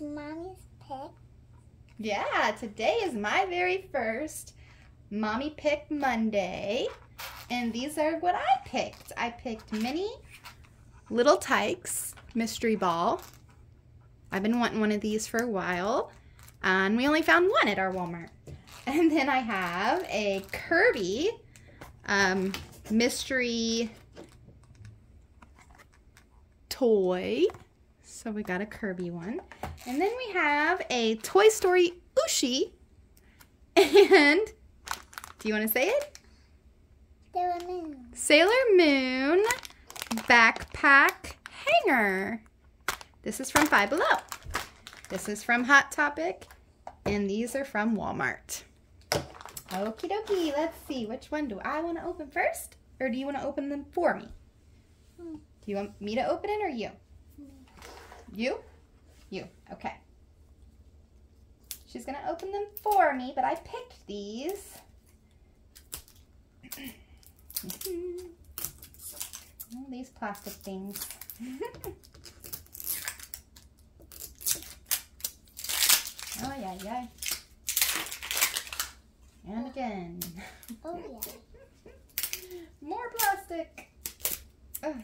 mommy's pick. Yeah, today is my very first Mommy Pick Monday. And these are what I picked. I picked mini Little Tykes Mystery Ball. I've been wanting one of these for a while. And we only found one at our Walmart. And then I have a Kirby um, Mystery Toy. So we got a Kirby one. And then we have a Toy Story Ooshie. And do you want to say it? Sailor Moon. Sailor Moon backpack hanger. This is from Five Below. This is from Hot Topic. And these are from Walmart. Okie dokie, let's see. Which one do I want to open first? Or do you want to open them for me? Hmm. Do you want me to open it or you? You? You, okay. She's going to open them for me, but I picked these. oh, these plastic things. oh, yeah, yeah. And again. Oh, oh yeah. More plastic. Ugh,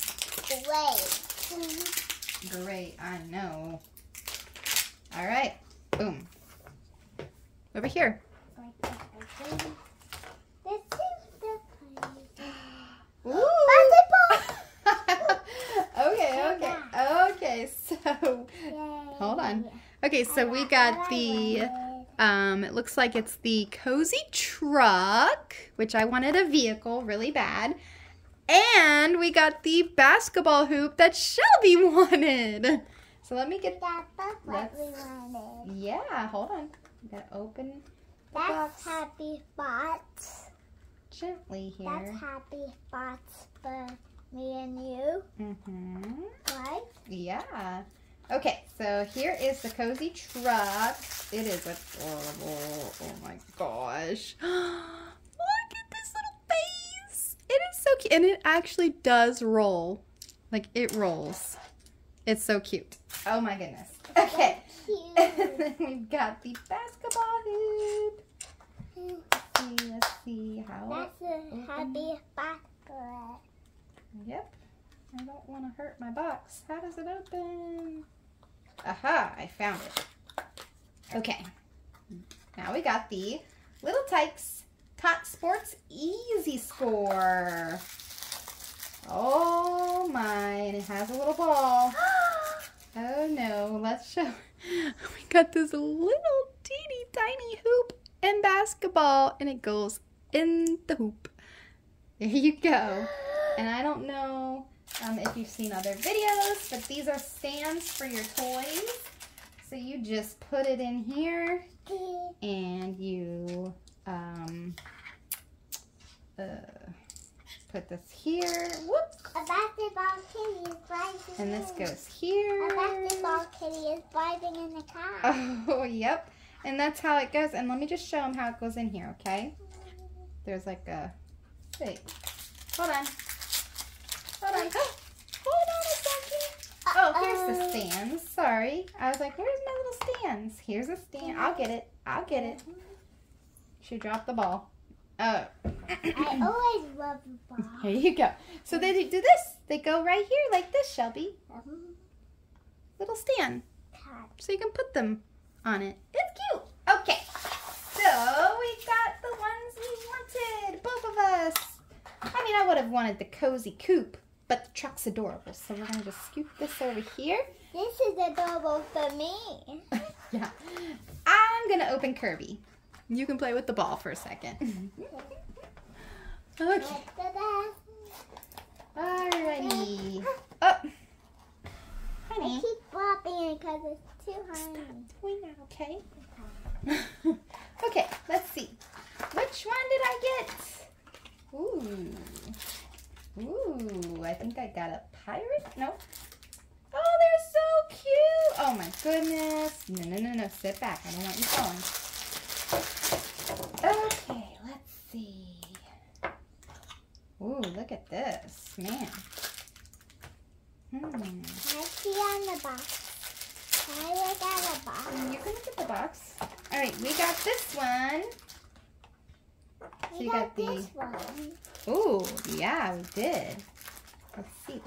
Great. great, I know. All right, boom. Over here. This is the Ooh. Basketball. okay, okay, okay. So, hold on. Okay, so we got the um it looks like it's the cozy truck, which I wanted a vehicle really bad. And we got the basketball hoop that Shelby wanted. So let me get That's what we wanted. Yeah, hold on. You gotta open the That's box happy spots. gently here. That's happy spots for me and you, Mm-hmm. right? Yeah. Okay, so here is the cozy truck. It is adorable. Oh my gosh. Look at this little face. It is so cute. And it actually does roll. Like it rolls. It's so cute. Oh my goodness. Okay. And then we've got the basketball hoop. Let's see, let's see how. That's a happy for Yep. I don't want to hurt my box. How does it open? Aha, I found it. Okay. Now we got the Little Tykes Tot Sports Easy Score. Oh my, and it has a little ball. Oh no, let's show. We got this little teeny tiny hoop and basketball, and it goes in the hoop. There you go. And I don't know um, if you've seen other videos, but these are stands for your toys. So you just put it in here and you um, uh, put this here. Whoops. A basketball kitty is driving. And this in. goes here. A basketball kitty is driving in the car. Oh, yep. And that's how it goes. And let me just show them how it goes in here, okay? There's like a... Wait. Hold on. Hold on. Oh, hold on a second. Oh, here's the stands. Sorry. I was like, where's my little stands? Here's a stand. I'll get it. I'll get it. She dropped the ball. Oh. I always love the ball. Here you go. So they do this. They go right here like this, Shelby. Mm-hmm. Little stand. So you can put them on it. It's cute. Okay. So we got the ones we wanted. Both of us. I mean, I would have wanted the cozy coupe, but the truck's adorable. So we're going to just scoop this over here. This is adorable for me. yeah. I'm going to open Kirby. You can play with the ball for a second. okay. Ta-da. Alrighty. Oh. I Honey. keep flopping it because it's too high. Doing that, okay? okay, let's see. Which one did I get? Ooh. Ooh, I think I got a pirate? No. Oh, they're so cute. Oh my goodness. No, no, no, no. Sit back. I don't want you falling. Okay, let's see. Ooh, look at this. Man. Hmm. I see on the box. I look at a box. You can look at the box. All right, we got this one. So We you got got the- this one. Oh, yeah, we did. Let's see.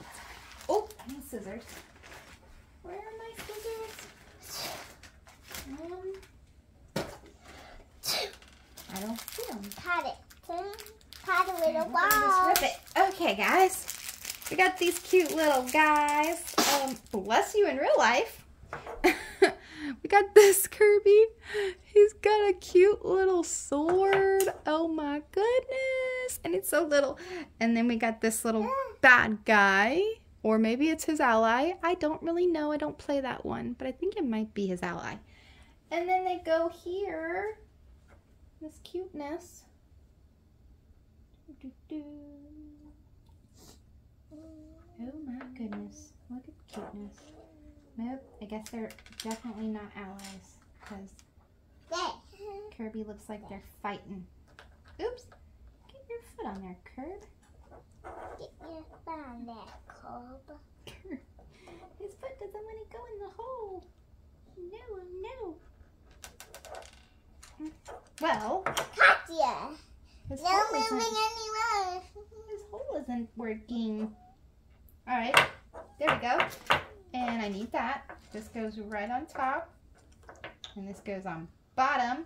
Oh, I need scissors. Where are my scissors? Um, I don't see them. Cut it. With a gonna ball. Okay, guys. We got these cute little guys. Um, bless you in real life. we got this Kirby. He's got a cute little sword. Oh my goodness. And it's so little. And then we got this little bad guy. Or maybe it's his ally. I don't really know. I don't play that one. But I think it might be his ally. And then they go here. This cuteness. Oh my goodness. Look at the cuteness. Nope, I guess they're definitely not allies because Kirby looks like they're fighting. Oops. Get your foot on there, Curb. Get your foot on there, Cob. His foot doesn't want to go in the hole. No, no. Hmm. Well, Katya. His No hole, moving isn't, anywhere. his hole isn't working. All right, there we go. And I need that. This goes right on top. And this goes on bottom.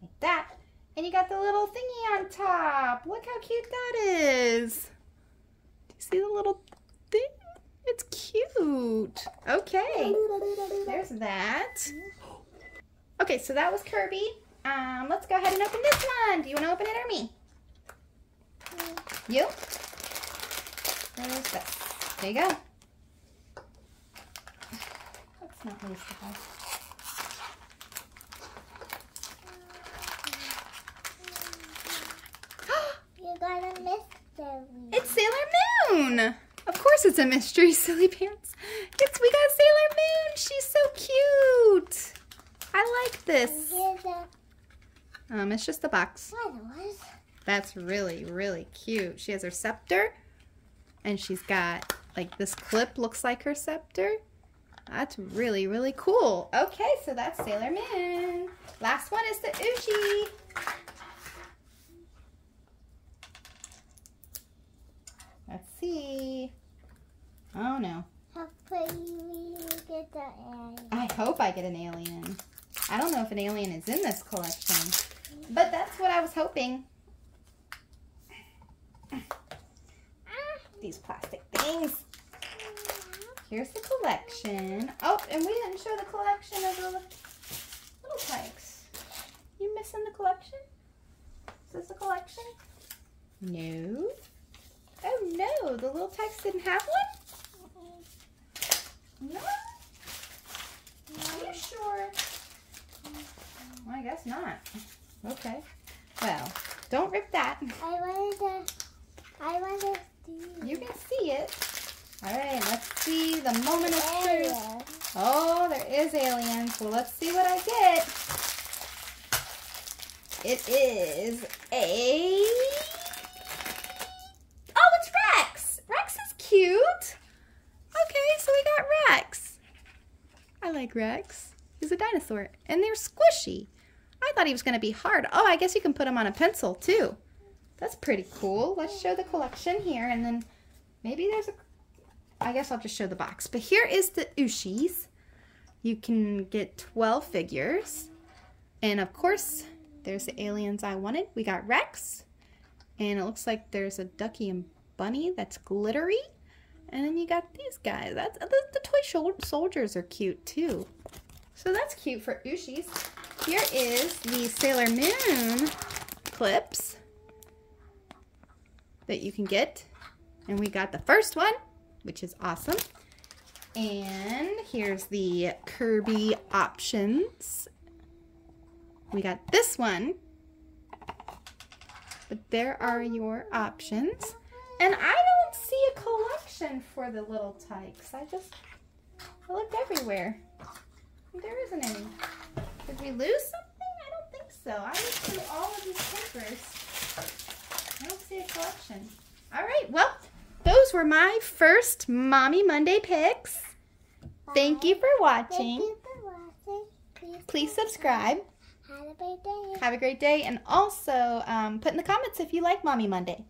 Like that. And you got the little thingy on top. Look how cute that is. Do you see the little thing? It's cute. Okay. There's that. Okay, so that was Kirby. Um, let's go ahead and open this one. Do you want to open it or me? You? There's this. There you go. Let's not lose the. You got a mystery. It's Sailor Moon. Of course it's a mystery, silly pants. It's we got Sailor Moon. She's so cute. I like this. Um, it's just a box. That's really, really cute. She has her scepter, and she's got like this clip looks like her scepter. That's really, really cool. Okay, so that's Sailor Moon. Last one is the Ooshie. Let's see. Oh no. Hopefully you get the alien. I hope I get an alien. I don't know if an alien is in this collection, but that's what I was hoping. These plastic things. Here's the collection. Oh, and we didn't show the collection of the little tykes. You missing the collection? Is this a collection? No. Oh no, the little tykes didn't have one? Mm-hmm. No? Are you sure? Well, I guess not. Okay. Well, don't rip that. I wanted to. I wanted to see. You can see it. All right, let's see the moment of truth. Oh, there is aliens. Well, let's see what I get. It is a. Oh, it's Rex. Rex is cute. Okay, so we got Rex. I like Rex. He's a dinosaur, and they're squishy. I thought he was going to be hard. Oh, I guess you can put him on a pencil too. That's pretty cool. Let's show the collection here, and then maybe there's a. I guess I'll just show the box. But here is the Ooshies. You can get 12 figures. And of course, there's the aliens I wanted. We got Rex. And it looks like there's a Ducky and Bunny that's glittery. And then you got these guys. That's the, the toy soldiers are cute too. So that's cute for Ooshies. Here is the Sailor Moon clips that you can get. And we got the first one, which is awesome. And here's the Kirby options. We got this one. But there are your options. And I don't see a collection for the little tykes. I just I looked everywhere. There isn't any. Did we lose something? I don't think so. I went through all of these papers. I don't see a collection. All right, well, those were my first Mommy Monday picks. Thank you for Thank watching. you for watching. Please, Please subscribe. Have a great day. Have a great day. And also um, put in the comments if you like Mommy Monday.